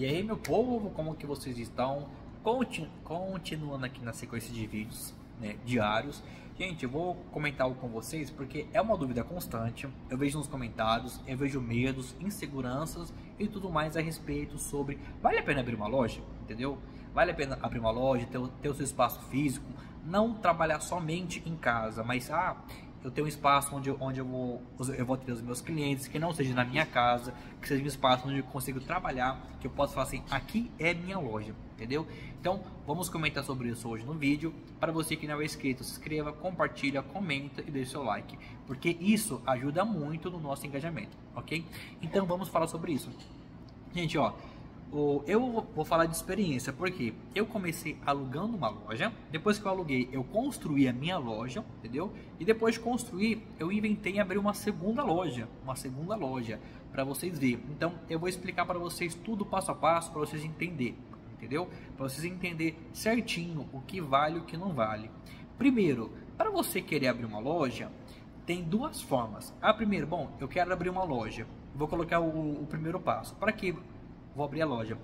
E aí, meu povo, como que vocês estão? Continu continuando aqui na sequência de vídeos né, diários. Gente, eu vou comentar algo com vocês porque é uma dúvida constante. Eu vejo nos comentários, eu vejo medos, inseguranças e tudo mais a respeito sobre vale a pena abrir uma loja, entendeu? Vale a pena abrir uma loja, ter, ter o seu espaço físico, não trabalhar somente em casa, mas ah, eu tenho um espaço onde, onde eu, vou, eu vou ter os meus clientes, que não seja na minha casa, que seja um espaço onde eu consigo trabalhar, que eu possa falar assim, aqui é minha loja, entendeu? Então, vamos comentar sobre isso hoje no vídeo. Para você que não é inscrito, se inscreva, compartilha, comenta e deixe seu like, porque isso ajuda muito no nosso engajamento, ok? Então, vamos falar sobre isso. Gente, ó, eu vou falar de experiência, porque eu comecei alugando uma loja, depois que eu aluguei, eu construí a minha loja, entendeu? E depois de construir, eu inventei abrir uma segunda loja, uma segunda loja, para vocês verem. Então, eu vou explicar para vocês tudo passo a passo, para vocês entenderem, entendeu? Para vocês entenderem certinho o que vale e o que não vale. Primeiro, para você querer abrir uma loja, tem duas formas. A primeira, bom, eu quero abrir uma loja. Vou colocar o, o primeiro passo. Para que vou abrir a loja.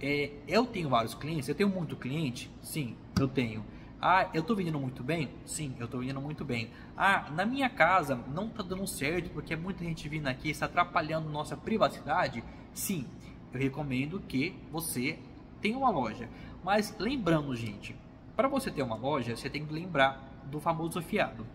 É, eu tenho vários clientes, eu tenho muito cliente? Sim, eu tenho. Ah, eu estou vendendo muito bem? Sim, eu estou vendendo muito bem. Ah, na minha casa não está dando certo porque muita gente vindo aqui está atrapalhando nossa privacidade? Sim, eu recomendo que você tenha uma loja. Mas lembrando, gente, para você ter uma loja, você tem que lembrar do famoso fiado.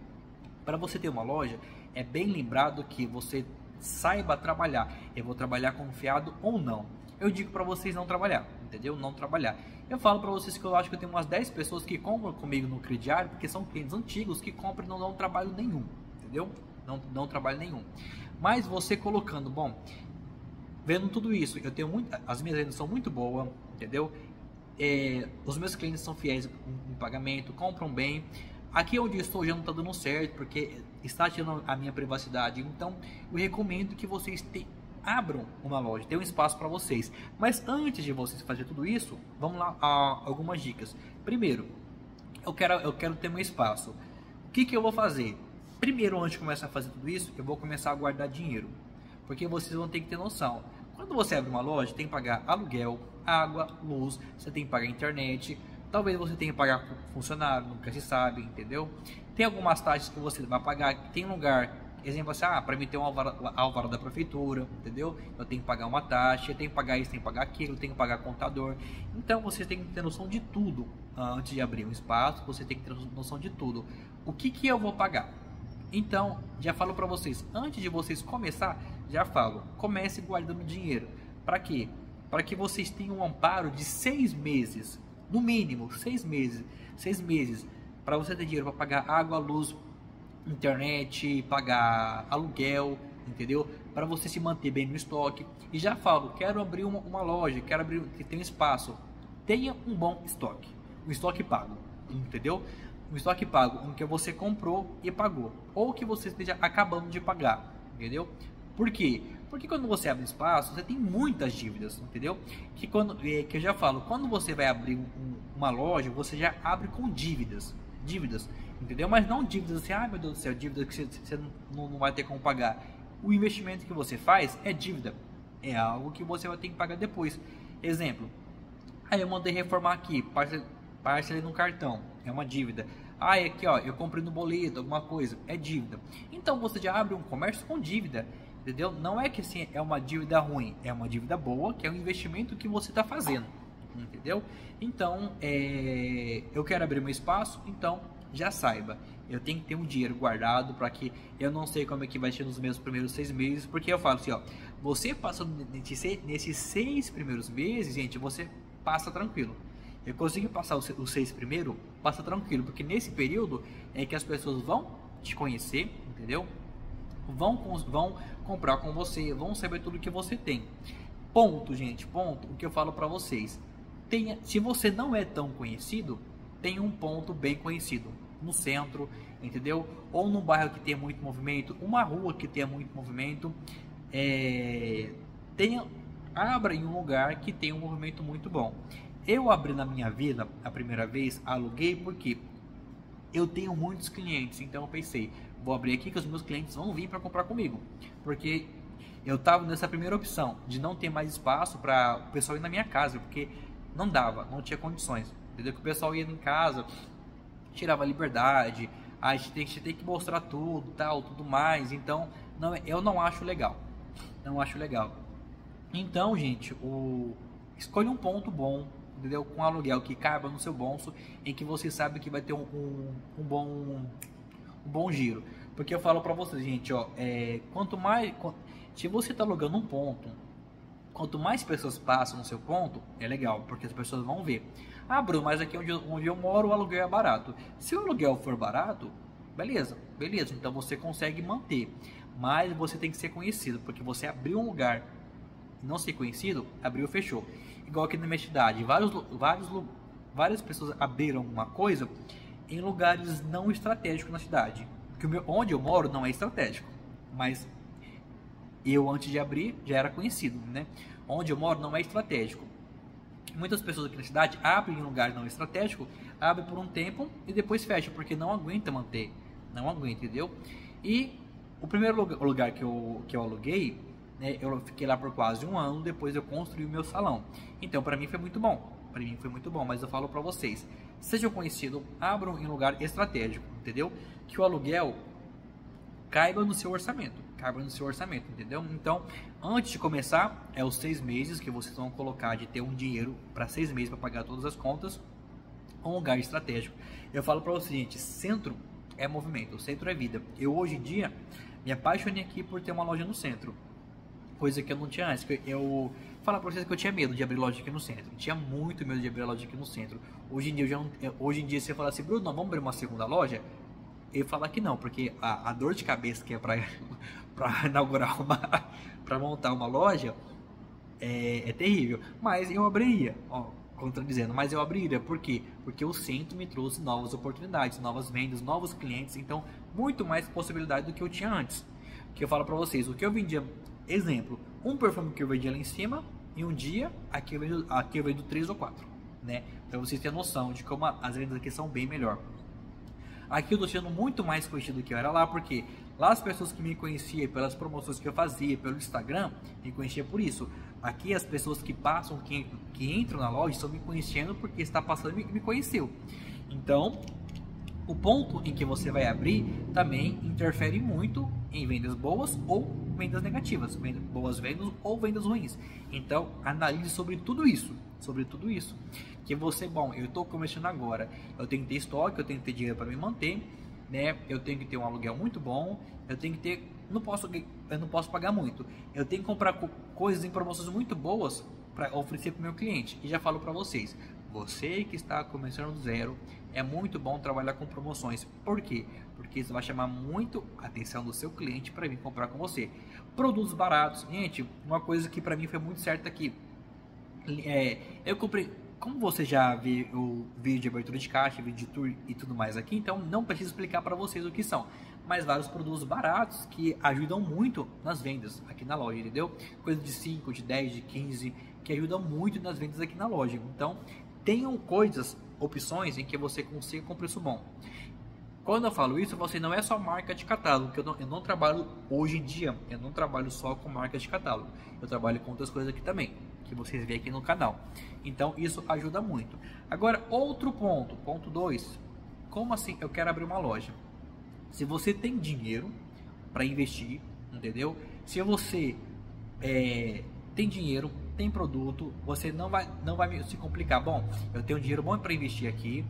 Para você ter uma loja, é bem lembrado que você saiba trabalhar. Eu vou trabalhar confiado ou não eu digo para vocês não trabalhar, entendeu? Não trabalhar. Eu falo para vocês que eu acho que eu tenho umas 10 pessoas que compram comigo no crediário, porque são clientes antigos que compram e não dão trabalho nenhum, entendeu? Não dão trabalho nenhum. Mas você colocando, bom, vendo tudo isso, eu tenho muito, as minhas vendas são muito boas, entendeu? É, os meus clientes são fiéis em pagamento, compram bem. Aqui onde eu estou já não está dando certo, porque está tirando a minha privacidade. Então, eu recomendo que vocês tenham abram uma loja, tem um espaço para vocês. Mas antes de vocês fazer tudo isso, vamos lá a algumas dicas. Primeiro, eu quero, eu quero ter meu espaço. O que, que eu vou fazer? Primeiro, antes de começar a fazer tudo isso, eu vou começar a guardar dinheiro. Porque vocês vão ter que ter noção. Quando você abre uma loja, tem que pagar aluguel, água, luz, você tem que pagar internet, talvez você tenha que pagar funcionário, nunca se sabe, entendeu? Tem algumas taxas que você vai pagar, tem lugar Exemplo assim, ah, para mim ter um alvará, da prefeitura, entendeu? Eu tenho que pagar uma taxa, eu tenho que pagar isso, tenho que pagar aquilo, tenho que pagar contador. Então você tem que ter noção de tudo ah, antes de abrir um espaço, você tem que ter noção de tudo. O que, que eu vou pagar? Então, já falo para vocês, antes de vocês começar, já falo, comece guardando dinheiro. Para quê? Para que vocês tenham um amparo de seis meses, no mínimo, seis meses, seis meses, para você ter dinheiro para pagar água, luz, internet, pagar aluguel, entendeu? Para você se manter bem no estoque. E já falo, quero abrir uma, uma loja, quero abrir que tem espaço. Tenha um bom estoque, um estoque pago, entendeu? Um estoque pago, um que você comprou e pagou, ou que você esteja acabando de pagar, entendeu? Por quê? Porque quando você abre espaço, você tem muitas dívidas, entendeu? Que, quando, é, que eu já falo, quando você vai abrir um, uma loja, você já abre com dívidas. Dívidas entendeu? Mas não dívidas assim, ah meu Deus do céu, dívida que você, não vai ter como pagar. O investimento que você faz é dívida, é algo que você vai ter que pagar depois. Exemplo, aí eu mandei reformar aqui, parcelei no cartão, é uma dívida. Ah, aqui ó, eu comprei no boleto, alguma coisa, é dívida. Então você já abre um comércio com dívida, entendeu? Não é que assim é uma dívida ruim, é uma dívida boa, que é um investimento que você está fazendo, entendeu? Então, é, eu quero abrir meu espaço, então já saiba, eu tenho que ter um dinheiro guardado para que eu não sei como é que vai ser nos meus primeiros seis meses, porque eu falo assim, ó, você passando nesses seis primeiros meses, gente, você passa tranquilo. Eu consegui passar os seis primeiros, passa tranquilo, porque nesse período é que as pessoas vão te conhecer, entendeu? Vão, vão comprar com você, vão saber tudo que você tem. Ponto, gente, ponto. O que eu falo para vocês. Tenha, se você não é tão conhecido, tem um ponto bem conhecido no centro, entendeu? Ou num bairro que tenha muito movimento, uma rua que tenha muito movimento, é, tenha, abra em um lugar que tenha um movimento muito bom. Eu abri na minha vida a primeira vez, aluguei porque eu tenho muitos clientes, então eu pensei, vou abrir aqui que os meus clientes vão vir para comprar comigo, porque eu tava nessa primeira opção de não ter mais espaço para o pessoal ir na minha casa, porque não dava, não tinha condições. Entendeu? Que o pessoal ia em casa, tirava a liberdade, a gente tem, a gente tem que mostrar tudo, tal, tudo mais. Então, não, eu não acho legal. Não acho legal. Então, gente, o escolha um ponto bom, entendeu? Com aluguel que caiba no seu bolso, em que você sabe que vai ter um, um, um bom um bom giro. Porque eu falo para vocês, gente, ó, é, quanto mais se você está alugando um ponto, quanto mais pessoas passam no seu ponto, é legal, porque as pessoas vão ver. Ah, Bruno, mas aqui onde eu, onde eu moro o aluguel é barato. Se o aluguel for barato, beleza, beleza, então você consegue manter. Mas você tem que ser conhecido, porque você abriu um lugar não ser conhecido, abriu fechou. Igual aqui na minha cidade, vários, vários, várias pessoas abriram uma coisa em lugares não estratégicos na cidade. Onde eu moro não é estratégico, mas eu antes de abrir já era conhecido, né? Onde eu moro não é estratégico. Muitas pessoas aqui na cidade abrem em lugar não estratégico, abrem por um tempo e depois fecha porque não aguenta manter, não aguenta, entendeu? E o primeiro lugar que eu, que eu aluguei, né, eu fiquei lá por quase um ano, depois eu construí o meu salão. Então, para mim foi muito bom. Para mim foi muito bom, mas eu falo para vocês, sejam conhecidos, abram em lugar estratégico, entendeu? Que o aluguel caiba no seu orçamento, caiba no seu orçamento, entendeu? Então, antes de começar, é os seis meses que vocês vão colocar de ter um dinheiro para seis meses para pagar todas as contas, um lugar estratégico. Eu falo para vocês, gente, centro é movimento, o centro é vida. Eu hoje em dia me apaixonei aqui por ter uma loja no centro, coisa que eu não tinha antes. Eu falar para vocês que eu tinha medo de abrir loja aqui no centro, eu tinha muito medo de abrir loja aqui no centro. Hoje em dia, eu já não, hoje em dia se eu falar assim, Bruno, vamos abrir uma segunda loja, eu falar que não, porque a, a dor de cabeça que é para inaugurar uma, para montar uma loja é, é terrível. Mas eu abriria, ó, contradizendo, mas eu abriria, por quê? Porque o centro me trouxe novas oportunidades, novas vendas, novos clientes, então muito mais possibilidade do que eu tinha antes. Que eu falo para vocês, o que eu vendia, exemplo, um perfume que eu vendia lá em cima, em um dia, aqui eu vendo, aqui eu vendo 3 ou 4, né? Para vocês terem noção de como as vendas aqui são bem melhor. Aqui eu tô sendo muito mais conhecido do que eu era lá, porque lá as pessoas que me conheciam pelas promoções que eu fazia pelo Instagram, me conheciam por isso. Aqui as pessoas que passam, que, que entram na loja, estão me conhecendo porque está passando e me, me conheceu. Então, o ponto em que você vai abrir também interfere muito em vendas boas ou vendas negativas, boas vendas ou vendas ruins. Então, analise sobre tudo isso, sobre tudo isso. Que você, bom, eu estou começando agora, eu tenho que ter estoque, eu tenho que ter dinheiro para me manter, né? Eu tenho que ter um aluguel muito bom, eu tenho que ter não posso, eu não posso pagar muito. Eu tenho que comprar coisas em promoções muito boas para oferecer para o meu cliente. E já falo para vocês, você que está começando do zero, é muito bom trabalhar com promoções. Por quê? Porque isso vai chamar muito a atenção do seu cliente para vir comprar com você. Produtos baratos. Gente, uma coisa que para mim foi muito certa aqui. É, eu comprei como você já viu o vídeo de abertura de caixa, vídeo de tour e tudo mais aqui, então não preciso explicar para vocês o que são mas vários produtos baratos que ajudam muito nas vendas aqui na loja, entendeu? Coisa de 5, de 10, de 15, que ajudam muito nas vendas aqui na loja. Então, tenham coisas, opções em que você consiga com preço bom. Quando eu falo isso, você não é só marca de catálogo, que eu não, eu não trabalho hoje em dia, eu não trabalho só com marcas de catálogo, eu trabalho com outras coisas aqui também, que vocês veem aqui no canal. Então isso ajuda muito. Agora, outro ponto, ponto 2, como assim eu quero abrir uma loja? Se você tem dinheiro para investir, entendeu? Se você é, tem dinheiro, tem produto, você não vai, não vai se complicar. Bom, eu tenho dinheiro bom para investir aqui.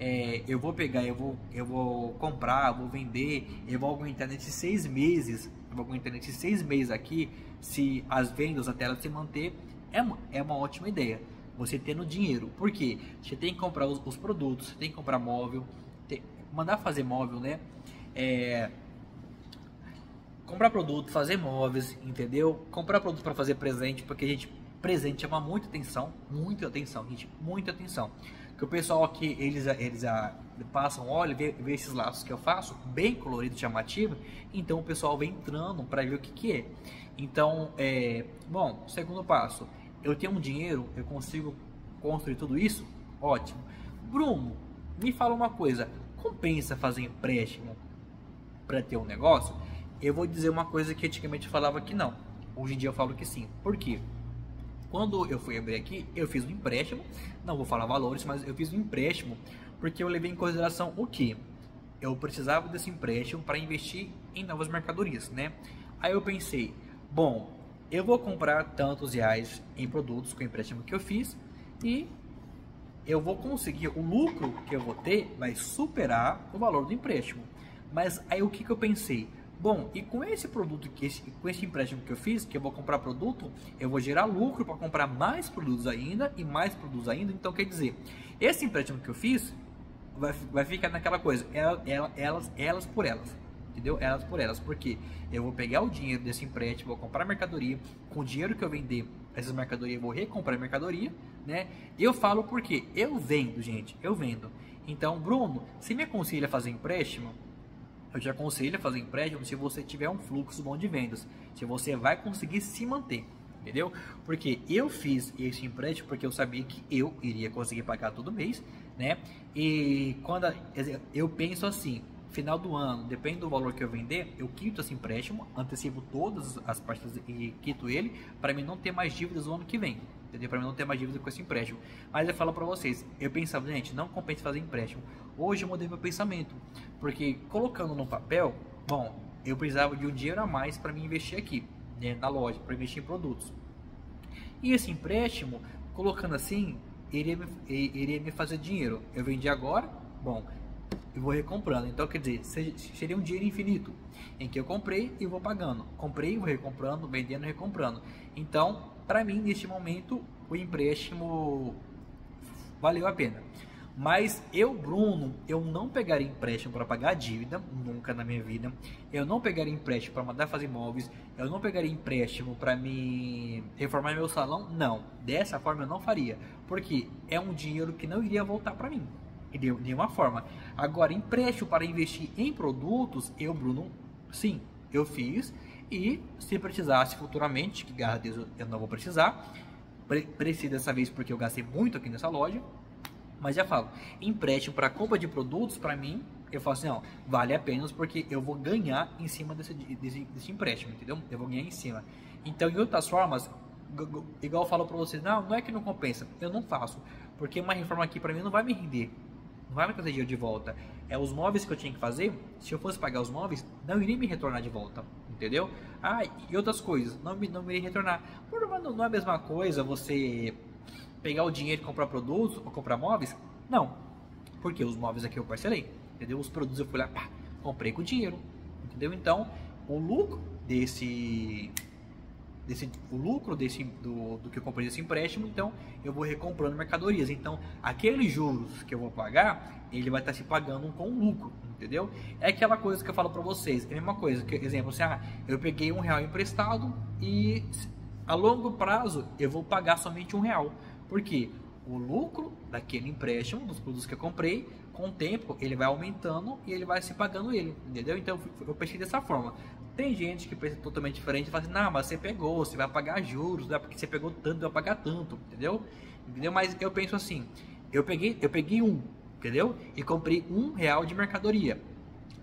É, eu vou pegar, eu vou, eu vou comprar, vou vender, eu vou aguentar nesses seis meses, eu vou aguentar nesses seis meses aqui, se as vendas até ela se manter, é uma, é uma ótima ideia. Você tendo dinheiro, porque você tem que comprar os, os produtos, tem que comprar móvel, tem, mandar fazer móvel, né? é, comprar produto, fazer móveis, entendeu? Comprar produto para fazer presente, porque a gente presente chama muita atenção, muita atenção, gente, muita atenção. Que o pessoal aqui eles eles a, passam, olha, vê, vê, esses laços que eu faço, bem colorido, chamativo, então o pessoal vem entrando para ver o que que é. Então, é, bom, segundo passo, eu tenho um dinheiro, eu consigo construir tudo isso? Ótimo. Bruno, me fala uma coisa, compensa fazer empréstimo para ter um negócio, eu vou dizer uma coisa que antigamente falava que não. Hoje em dia eu falo que sim. Por quê? Quando eu fui abrir aqui, eu fiz um empréstimo, não vou falar valores, mas eu fiz um empréstimo porque eu levei em consideração o que? Eu precisava desse empréstimo para investir em novas mercadorias, né? Aí eu pensei, bom, eu vou comprar tantos reais em produtos com o empréstimo que eu fiz e eu vou conseguir, o lucro que eu vou ter vai superar o valor do empréstimo. Mas aí o que, que eu pensei? Bom, e com esse produto, que esse, com esse empréstimo que eu fiz, que eu vou comprar produto, eu vou gerar lucro para comprar mais produtos ainda e mais produtos ainda. Então, quer dizer, esse empréstimo que eu fiz vai, vai ficar naquela coisa, elas, elas, elas por elas. Entendeu? Elas por elas. Porque eu vou pegar o dinheiro desse empréstimo, vou comprar mercadoria, com o dinheiro que eu vender essas mercadorias, vou recomprar mercadoria, né? Eu falo porque eu vendo, gente, eu vendo. Então, Bruno, se me aconselha a fazer empréstimo, eu te aconselho a fazer empréstimo se você tiver um fluxo bom de vendas, se você vai conseguir se manter, entendeu? Porque eu fiz esse empréstimo porque eu sabia que eu iria conseguir pagar todo mês, né? E quando eu penso assim, final do ano, depende do valor que eu vender, eu quito esse empréstimo, antecipo todas as partes e quito ele para mim não ter mais dívidas no ano que vem entendeu? Para mim não ter mais dívida com esse empréstimo. Mas eu falo para vocês, eu pensava, gente, não compensa fazer empréstimo. Hoje eu mudei meu pensamento, porque colocando no papel, bom, eu precisava de um dinheiro a mais para me investir aqui, né, na loja, para investir em produtos. E esse empréstimo, colocando assim, iria iria me fazer dinheiro. Eu vendi agora, bom, e vou recomprando. Então, quer dizer, seria um dinheiro infinito em que eu comprei e vou pagando. Comprei, vou recomprando, vendendo recomprando. Então, para mim, neste momento, o empréstimo valeu a pena. Mas eu, Bruno, eu não pegaria empréstimo para pagar dívida, nunca na minha vida. Eu não pegaria empréstimo para mandar fazer imóveis. Eu não pegaria empréstimo para me reformar meu salão. Não, dessa forma eu não faria, porque é um dinheiro que não iria voltar para mim de nenhuma forma. Agora, empréstimo para investir em produtos, eu, Bruno, sim, eu fiz e se precisasse futuramente, que graças a Deus eu não vou precisar, pre preciso dessa vez porque eu gastei muito aqui nessa loja, mas já falo, empréstimo para compra de produtos, para mim, eu falo assim, não, vale a pena porque eu vou ganhar em cima desse, desse, desse empréstimo, entendeu? Eu vou ganhar em cima. Então, em outras formas, igual eu falo para vocês, não, não é que não compensa, eu não faço, porque uma reforma aqui para mim não vai me render, não vai me trazer dinheiro de volta. É os móveis que eu tinha que fazer, se eu fosse pagar os móveis, não iria me retornar de volta entendeu? Ah, e outras coisas, não me, não me retornar. Por, não, não é a mesma coisa você pegar o dinheiro e comprar produtos ou comprar móveis? Não, porque os móveis aqui eu parcelei, entendeu? Os produtos eu fui lá, pá, comprei com dinheiro, entendeu? Então, o lucro desse desse, o lucro desse, do, do que eu comprei desse empréstimo, então eu vou recomprando mercadorias. Então, aqueles juros que eu vou pagar, ele vai estar se pagando com lucro, entendeu? É aquela coisa que eu falo para vocês, é a mesma coisa, que, exemplo, assim, ah, eu peguei um real emprestado e a longo prazo eu vou pagar somente um real. Por quê? O lucro daquele empréstimo, dos produtos que eu comprei, com o tempo ele vai aumentando e ele vai se pagando ele, entendeu? Então eu pensei dessa forma. Tem gente que pensa totalmente diferente e fala assim, não, mas você pegou, você vai pagar juros, né? porque você pegou tanto, vai pagar tanto, entendeu? Entendeu? Mas eu penso assim, eu peguei, eu peguei um, entendeu? E comprei um real de mercadoria.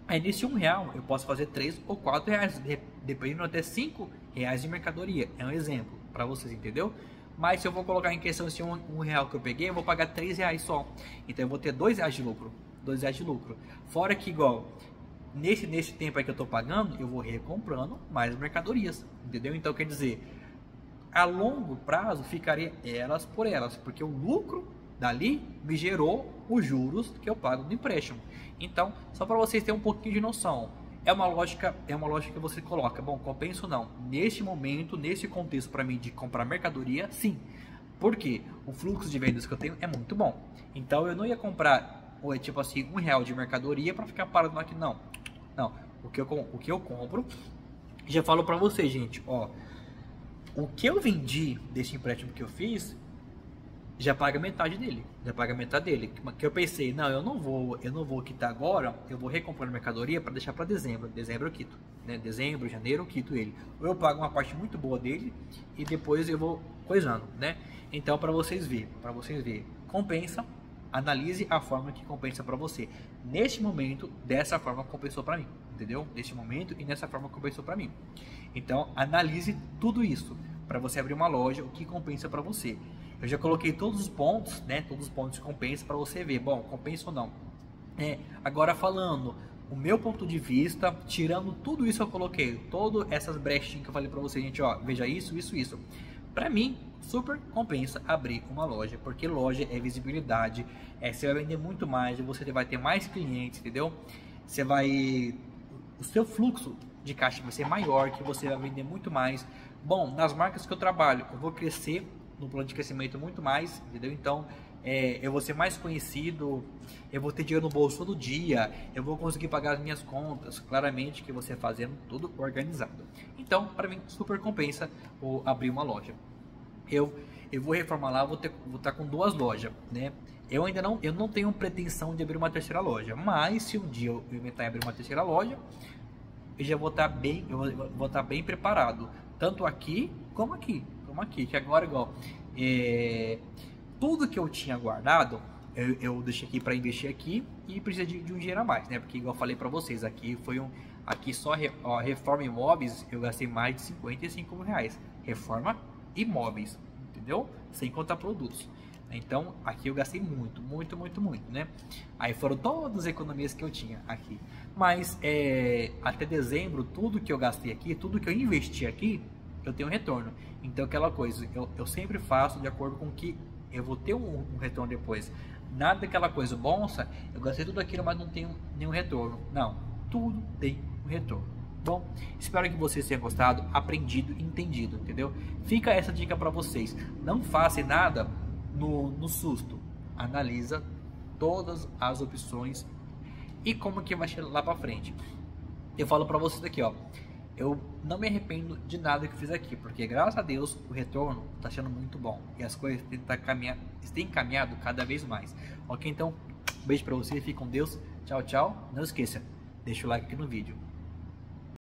Aí nesse um real eu posso fazer três ou quatro reais, dependendo até cinco reais de mercadoria. É um exemplo para vocês, entendeu? Mas se eu vou colocar em questão se um, um, real que eu peguei, eu vou pagar três reais só. Então eu vou ter dois reais de lucro. Dois reais de lucro. Fora que igual nesse, nesse tempo aí que eu estou pagando, eu vou recomprando mais mercadorias, entendeu? Então, quer dizer, a longo prazo ficaria elas por elas, porque o lucro dali me gerou os juros que eu pago do empréstimo. Então, só para vocês terem um pouquinho de noção, é uma lógica, é uma lógica que você coloca, bom, compensa ou não? Neste momento, nesse contexto para mim de comprar mercadoria, sim. Porque o fluxo de vendas que eu tenho é muito bom. Então eu não ia comprar tipo assim, um real de mercadoria para ficar parado aqui, não. Não, o que eu, o que eu compro, já falo para você, gente, ó, o que eu vendi desse empréstimo que eu fiz, já paga metade dele, já paga metade dele. Que eu pensei, não, eu não vou, eu não vou quitar agora, eu vou recomprar a mercadoria para deixar para dezembro. Dezembro eu quito, né? Dezembro, janeiro eu quito ele. Ou eu pago uma parte muito boa dele e depois eu vou coisando, né? Então para vocês verem, para vocês verem, compensa Analise a forma que compensa para você. Neste momento, dessa forma compensou para mim. entendeu? Neste momento e nessa forma compensou para mim. Então, analise tudo isso para você abrir uma loja, o que compensa para você. Eu já coloquei todos os pontos, né? Todos os pontos que compensa para você ver, bom, compensa ou não. É, agora falando o meu ponto de vista, tirando tudo isso que eu coloquei, todas essas brechinhas que eu falei para você, gente, ó, veja isso, isso, isso. Para mim, super compensa abrir uma loja, porque loja é visibilidade, é, você vai vender muito mais, você vai ter mais clientes, entendeu? Você vai, o seu fluxo de caixa vai ser maior, que você vai vender muito mais. Bom, nas marcas que eu trabalho, eu vou crescer no plano de crescimento muito mais, entendeu? Então, é, eu vou ser mais conhecido, eu vou ter dinheiro no bolso todo dia, eu vou conseguir pagar as minhas contas, claramente que você fazendo tudo organizado. Então, para mim, super compensa abrir uma loja. Eu, eu vou reformar lá, vou estar tá com duas lojas, né? Eu ainda não, eu não tenho pretensão de abrir uma terceira loja, mas se um dia eu inventar abrir uma terceira loja, eu já vou estar tá bem, eu vou estar tá bem preparado, tanto aqui como aqui, como aqui, que agora igual é, tudo que eu tinha guardado, eu, eu deixei aqui para investir aqui e precisa de, de, um dinheiro a mais, né? Porque igual eu falei para vocês, aqui foi um, aqui só ó, reforma imóveis eu gastei mais de 55 mil reais, reforma imóveis, entendeu? Sem contar produtos. Então, aqui eu gastei muito, muito, muito, muito, né? Aí foram todas as economias que eu tinha aqui. Mas é, até dezembro, tudo que eu gastei aqui, tudo que eu investi aqui, eu tenho retorno. Então, aquela coisa, eu, eu sempre faço de acordo com que eu vou ter um, um retorno depois. Nada daquela coisa, bonsa, eu gastei tudo aquilo, mas não tenho nenhum retorno. Não, tudo tem um retorno. Bom, espero que vocês tenham gostado, aprendido, entendido, entendeu? Fica essa dica para vocês. Não façam nada no, no susto. Analisa todas as opções e como que vai chegar lá para frente. Eu falo para vocês aqui, ó eu não me arrependo de nada que fiz aqui, porque graças a Deus o retorno está sendo muito bom e as coisas têm, tá têm caminhado cada vez mais. Ok, então, beijo para você, fique com Deus, tchau, tchau. Não esqueça, deixa o like aqui no vídeo.